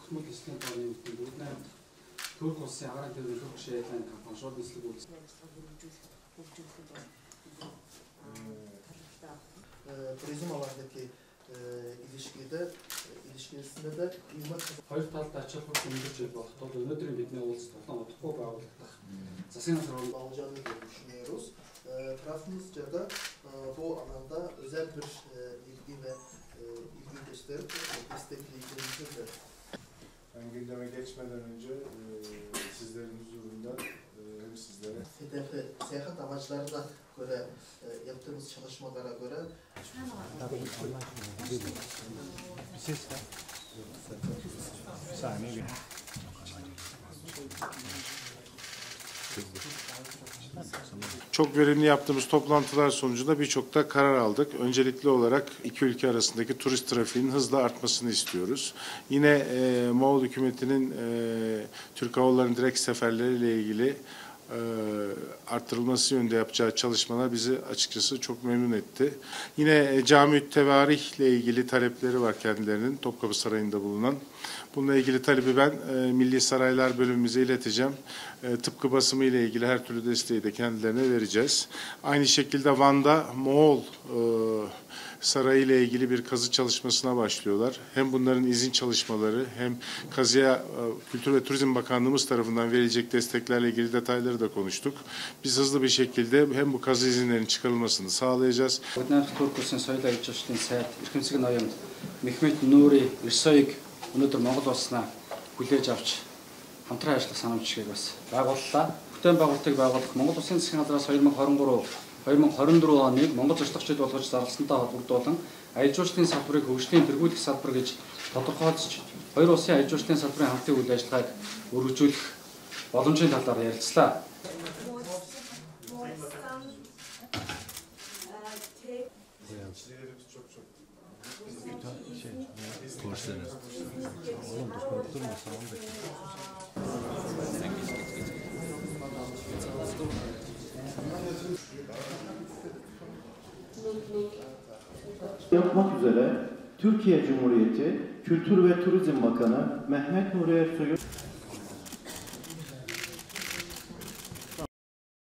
Хөхмөд эслэгийн болны үеийн Вьетнам төрх улсын аграр төлөвлөх шийдлэн компани шууд нислэг үйлчлэл хөгжүүлэх хөгжүүлэх бол turizm alandaki e, ilişkide ilişkisinde de hizmet хоёр талд ач холбогдол болох тул өнөөдөр бидний улс тулан удахгүй байгуулагдах. Засгийн насрын bağlayacağını düşünüyoruz. E, Trabzonspor'da e, bu alanda özel bir ilgi ve ilgi gösterip geçmeden önce e, sizlerin huzurunda e, hem sizlere hedefe, seyahat amaçlarına göre e, yaptığımız çalışmalara göre Çok verimli yaptığımız toplantılar sonucunda birçok da karar aldık. Öncelikli olarak iki ülke arasındaki turist trafiğinin hızla artmasını istiyoruz. Yine e, Moğol hükümetinin e, Türk Hava Yolları'nın direkt seferleriyle ilgili e, arttırılması yönünde yapacağı çalışmalar bizi açıkçası çok memnun etti. Yine e, cami tevarihle ilgili talepleri var kendilerinin Topkapı Sarayı'nda bulunan. Bununla ilgili talebi ben e, Milli Saraylar bölümümüze ileteceğim. E, tıpkı basımı ile ilgili her türlü desteği de kendilerine vereceğiz. Aynı şekilde Van'da Moğol e, Sarayı ile ilgili bir kazı çalışmasına başlıyorlar. Hem bunların izin çalışmaları hem kazıya e, Kültür ve Turizm Bakanlığımız tarafından verilecek desteklerle ilgili detayları da konuştuk. Biz hızlı bir şekilde hem bu kazı izinlerinin çıkarılmasını sağlayacağız. Буднаар Турк улсын соёл аж арчлын сайд эрхэмсэг ноёмд Мехмед Нүүри Эрсоёг өнөөдөр Монгол улснаа хүлээж авч хамтран ажиллах санамжчгийг бас байгууллаа. Бүтээн байгуулалтыг байгуулах Монгол Улсын засгийн газраас 2023 2024 оныг Монгол зочлох жил болгож зарласантай холбогдуулан аяр жуулчлалын салбарыг хөгжлийн тэргуулах салбар гэж тодорхойлж хоёр улсын аяр жуулчлалын салбарын хамтын үйл ажиллагааг өргөжүүлэх боломжийн талаар ярилцлаа. Yapmak üzere Türkiye Cumhuriyeti Kültür ve Turizm Bakanı Mehmet Nuri Ersoy'un